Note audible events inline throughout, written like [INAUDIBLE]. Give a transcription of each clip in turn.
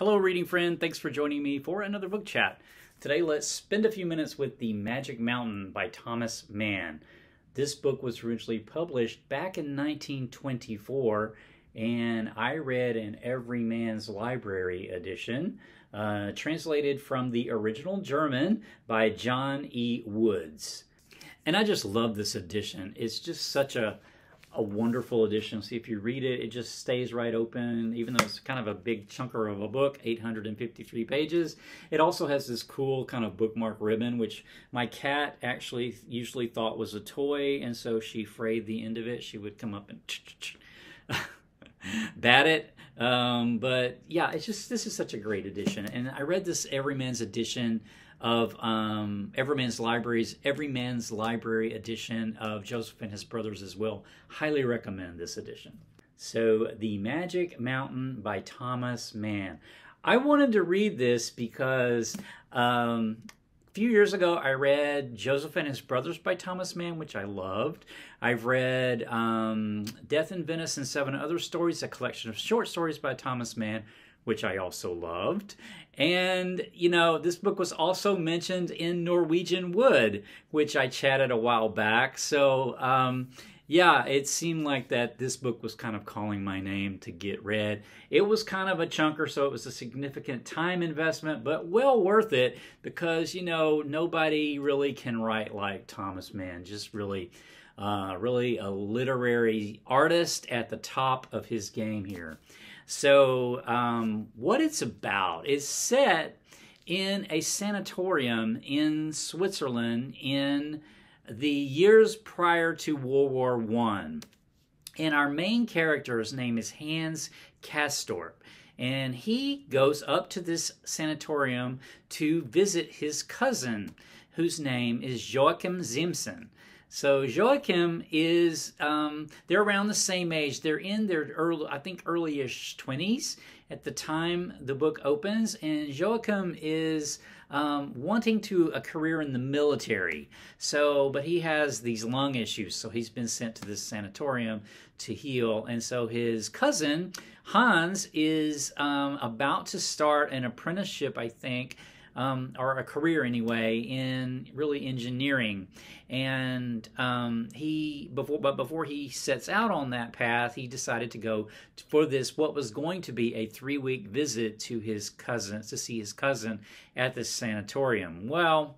Hello, reading friend. Thanks for joining me for another book chat. Today, let's spend a few minutes with The Magic Mountain by Thomas Mann. This book was originally published back in 1924, and I read an Everyman's Library edition, uh, translated from the original German by John E. Woods. And I just love this edition. It's just such a a wonderful edition. See, if you read it, it just stays right open, even though it's kind of a big chunker of a book, 853 pages. It also has this cool kind of bookmark ribbon, which my cat actually usually thought was a toy, and so she frayed the end of it. She would come up and [LAUGHS] bat it. Um, but yeah, it's just this is such a great edition, and I read this Everyman's edition of um, Everyman's Libraries, Everyman's Library edition of Joseph and His Brothers as well. Highly recommend this edition. So, The Magic Mountain by Thomas Mann. I wanted to read this because um, a few years ago I read Joseph and His Brothers by Thomas Mann, which I loved. I've read um, Death in Venice and Seven Other Stories, a collection of short stories by Thomas Mann, which I also loved. And, you know, this book was also mentioned in Norwegian Wood, which I chatted a while back. So, um, yeah, it seemed like that this book was kind of calling my name to get read. It was kind of a chunker, so it was a significant time investment, but well worth it because, you know, nobody really can write like Thomas Mann. Just really, uh, really a literary artist at the top of his game here. So, um, what it's about is set in a sanatorium in Switzerland in the years prior to World War One. And our main character's name is Hans Castorp. And he goes up to this sanatorium to visit his cousin, whose name is Joachim Ziemssen. So Joachim is um, they're around the same age. They're in their early, I think, earlyish twenties at the time the book opens, and Joachim is um, wanting to a career in the military. So, but he has these lung issues, so he's been sent to this sanatorium to heal. And so his cousin Hans is um, about to start an apprenticeship, I think um, or a career anyway in really engineering. And um, he before, but before he sets out on that path, he decided to go for this what was going to be a three week visit to his cousin to see his cousin at the sanatorium. Well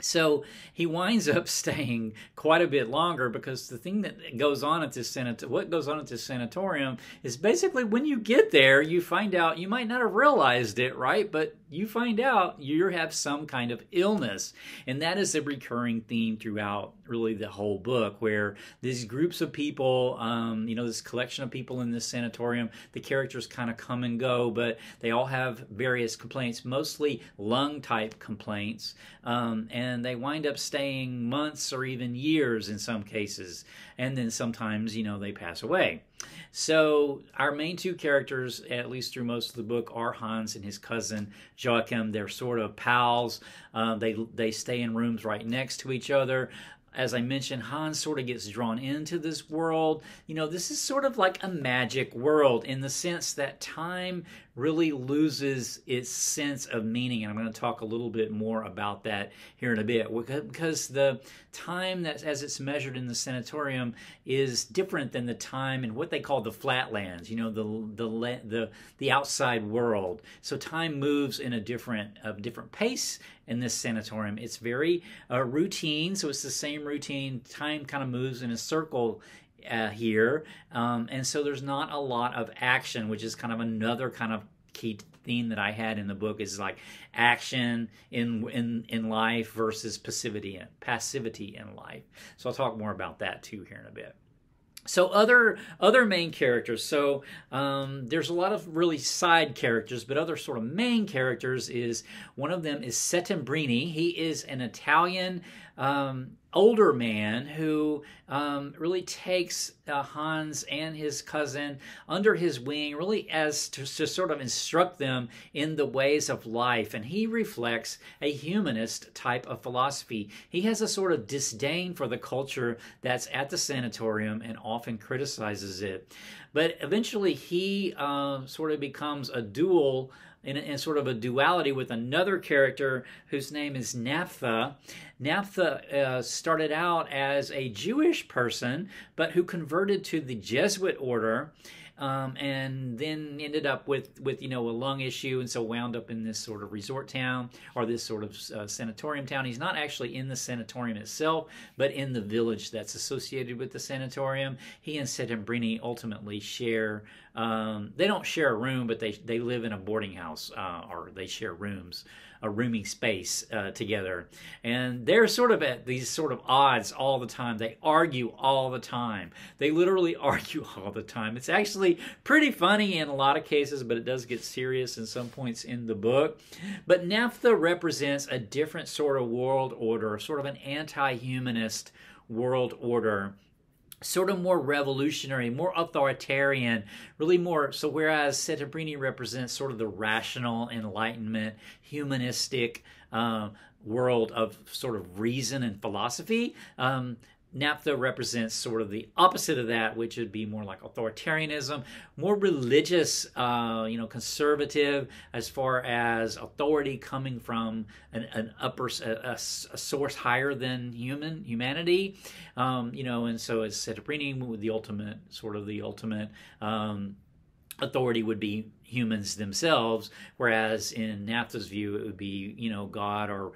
so he winds up [LAUGHS] staying quite a bit longer because the thing that goes on at this sanat- what goes on at this sanatorium is basically when you get there, you find out you might not have realized it, right? But you find out you have some kind of illness, and that is a recurring theme throughout really the whole book, where these groups of people, um, you know, this collection of people in this sanatorium, the characters kind of come and go, but they all have various complaints, mostly lung type complaints, um, and and they wind up staying months or even years in some cases. And then sometimes, you know, they pass away. So our main two characters, at least through most of the book, are Hans and his cousin Joachim. They're sort of pals. Uh, they they stay in rooms right next to each other as I mentioned, Hans sort of gets drawn into this world. You know, this is sort of like a magic world in the sense that time really loses its sense of meaning. And I'm going to talk a little bit more about that here in a bit because the time that as it's measured in the sanatorium is different than the time in what they call the flatlands, you know, the the the the outside world. So time moves in a different a different pace in this sanatorium. It's very uh, routine, so it's the same routine. Time kind of moves in a circle uh, here. Um, and so there's not a lot of action, which is kind of another kind of key theme that I had in the book is like action in in in life versus passivity in, passivity in life. So I'll talk more about that too here in a bit. So other other main characters. So um, there's a lot of really side characters, but other sort of main characters is one of them is Settembrini. He is an Italian um, older man who um, really takes uh, Hans and his cousin under his wing, really as to, to, sort of instruct them in the ways of life. And he reflects a humanist type of philosophy. He has a sort of disdain for the culture that's at the sanatorium and often criticizes it. But eventually, he uh, sort of becomes a dual in, in sort of a duality with another character whose name is Naphta. Naphta uh, started out as a Jewish person, but who converted to the Jesuit order um, and then ended up with with you know a lung issue, and so wound up in this sort of resort town or this sort of uh, sanatorium town. He's not actually in the sanatorium itself, but in the village that's associated with the sanatorium. He and Settembrini ultimately share. Um, they don't share a room, but they they live in a boarding house uh, or they share rooms a rooming space uh, together. And they're sort of at these sort of odds all the time. They argue all the time. They literally [LAUGHS] argue all the time. It's actually pretty funny in a lot of cases, but it does get serious in some points in the book. But Naphta represents a different sort of world order, sort of an anti humanist world order sort of more revolutionary, more authoritarian, really more. So, whereas Settembrini represents sort of the rational, enlightenment, humanistic uh, world of sort of reason and philosophy, um, Naphta represents sort of the opposite of that, which would be more like authoritarianism, more religious, uh, you know, conservative as far as authority coming from an, an upper, a, a, source higher than human humanity, um, you know, and so as Settembrini, the ultimate, sort of the ultimate um, authority would be humans themselves, whereas in Naphta's view, it would be, you know, God or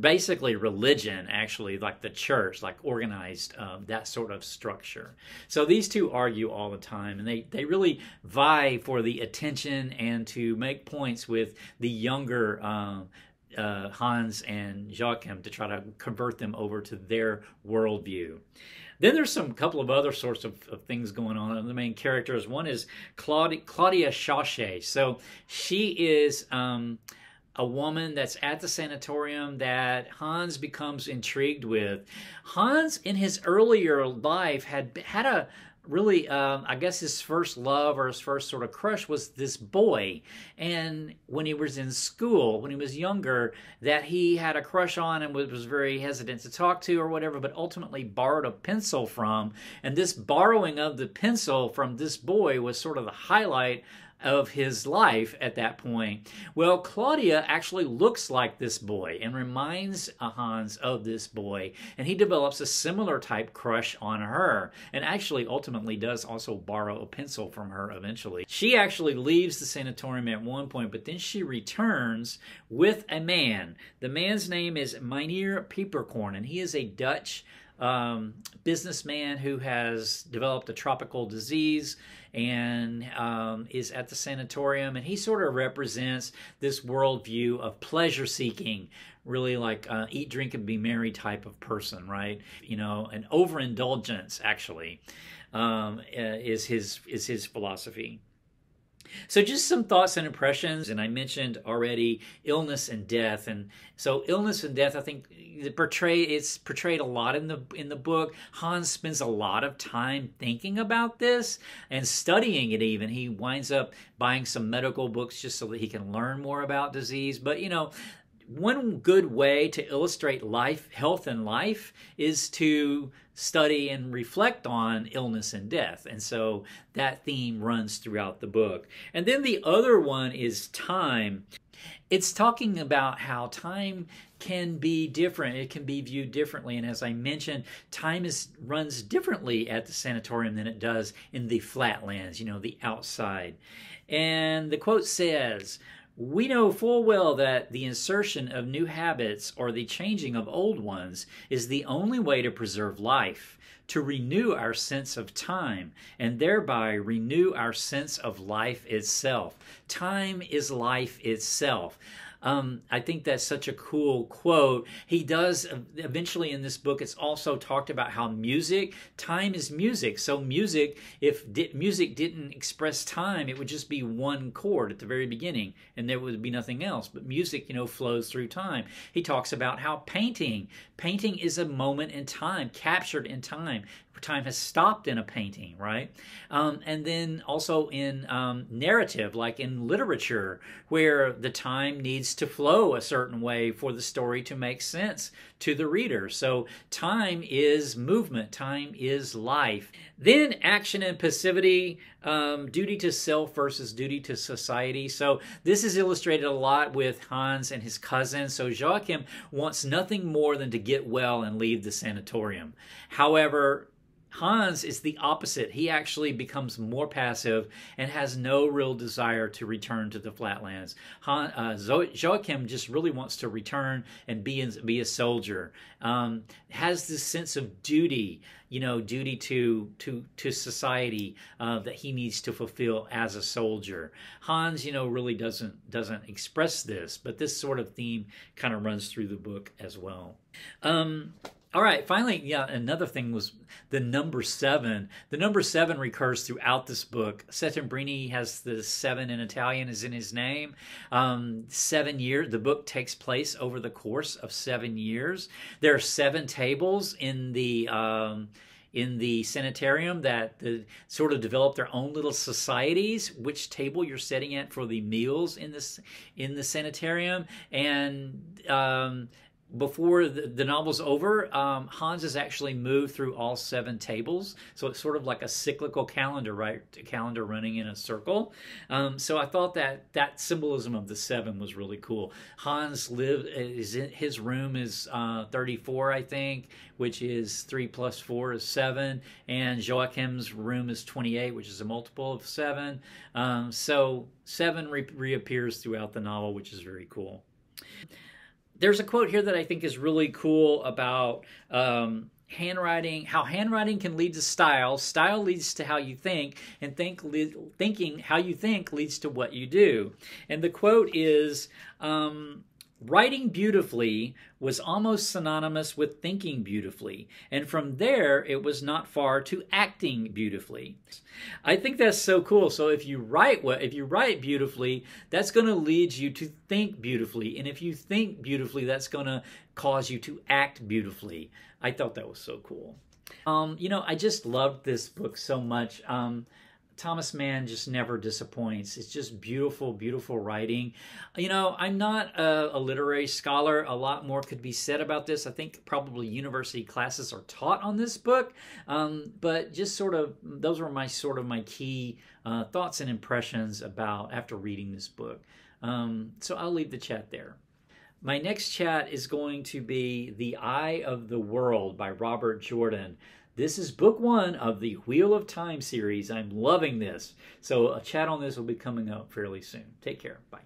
basically religion, actually, like the church, like organized, um, that sort of structure. So these two argue all the time, and they, they really vie for the attention and to make points with the younger um, uh, Hans and Joachim to try to convert them over to their worldview. Then there's some couple of other sorts of, of things going on. The main characters. One is Claudia, Claudia Chauchat. So she is um, a woman that's at the sanatorium that Hans becomes intrigued with. Hans, in his earlier life, had had a really, um, I guess his first love or his first sort of crush was this boy. And when he was in school, when he was younger, that he had a crush on and was very hesitant to talk to or whatever, but ultimately borrowed a pencil from. And this borrowing of the pencil from this boy was sort of the highlight of his life at that point. Well, Claudia actually looks like this boy and reminds Hans of this boy, and he develops a similar type crush on her, and actually ultimately does also borrow a pencil from her eventually. She actually leaves the sanatorium at one point, but then she returns with a man. The man's name is Meneer Peperkorn, and he is a Dutch um, businessman who has developed a tropical disease and um, is at the sanatorium. And he sort of represents this worldview of pleasure seeking, really like uh, eat, drink, and be merry type of person, right? You know, an overindulgence actually um, uh, is his is his philosophy. So, just some thoughts and impressions. And I mentioned already illness and death. And so, illness and death, I think, portray it's portrayed a lot in the in the book. Hans spends a lot of time thinking about this and studying it. Even he winds up buying some medical books just so that he can learn more about disease. But you know, one good way to illustrate life, health, and life is to study and reflect on illness and death. And so that theme runs throughout the book. And then the other one is time. It's talking about how time can be different. It can be viewed differently. And as I mentioned, time is runs differently at the sanatorium than it does in the flatlands, you know, the outside. And the quote says, we know full well that the insertion of new habits or the changing of old ones is the only way to preserve life, to renew our sense of time, and thereby renew our sense of life itself. Time is life itself. Um, I think that's such a cool quote. He does eventually in this book. It's also talked about how music, time is music. So music, if di- music didn't express time, it would just be one chord at the very beginning, and there would be nothing else. But music, you know, flows through time. He talks about how painting, painting is a moment in time, captured in time time has stopped in a painting, right? Um, and then also in um, narrative, like in literature, where the time needs to flow a certain way for the story to make sense to the reader. So time is movement, time is life. Then action and passivity, um, duty to self versus duty to society. So this is illustrated a lot with Hans and his cousin. So Joachim wants nothing more than to get well and leave the sanatorium. However, Hans is the opposite. He actually becomes more passive and has no real desire to return to the flatlands. Han, uh, Joachim just really wants to return and be in, be a soldier. Um, has this sense of duty, you know, duty to to to society uh, that he needs to fulfill as a soldier. Hans, you know, really doesn't doesn't express this, but this sort of theme kind of runs through the book as well. Um, all right, finally, yeah, another thing was the number seven. The number seven recurs throughout this book. Settembrini has the seven in Italian is in his name. Um, seven years. The book takes place over the course of seven years. There are seven tables in the. Um, in the sanitarium that the, sort of develop their own little societies which table you're sitting at for the meals in this in the sanitarium and um, before the, the novel's over, um, Hans has actually moved through all seven tables. So it's sort of like a cyclical calendar, right? A calendar running in a circle. Um, so I thought that that symbolism of the seven was really cool. Hans live is in, his room is uh, 34, I think, which is three plus four is seven, and Joachim's room is 28, which is a multiple of seven. Um, so seven re- reappears throughout the novel, which is very cool there's a quote here that I think is really cool about um, handwriting, how handwriting can lead to style, style leads to how you think, and think thinking how you think leads to what you do. And the quote is. Um, Writing beautifully was almost synonymous with thinking beautifully, and from there it was not far to acting beautifully. I think that's so cool. So if you write what if you write beautifully, that's going to lead you to think beautifully, and if you think beautifully, that's going to cause you to act beautifully. I thought that was so cool. Um, you know, I just loved this book so much. Um, Thomas Mann just never disappoints. It's just beautiful, beautiful writing. You know, I'm not a, a, literary scholar. A lot more could be said about this. I think probably university classes are taught on this book, um, but just sort of those were my sort of my key uh, thoughts and impressions about after reading this book. Um, so I'll leave the chat there. My next chat is going to be The Eye of the World by Robert Jordan. This is book one of the Wheel of Time series. I'm loving this. So a chat on this will be coming up fairly soon. Take care. Bye.